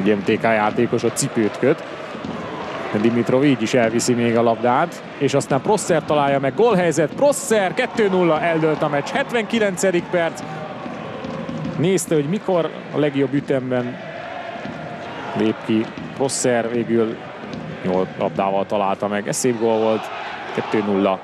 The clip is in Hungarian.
Ugye MTK játékos a cipőt köt. Dimitrov így is elviszi még a labdát, és aztán Prosser találja meg gólhelyzet. Prosser 2-0 eldölt a meccs, 79. perc. Nézte, hogy mikor a legjobb ütemben lép ki. Prosser végül 8 labdával találta meg. Ez szép gól volt. 2-0.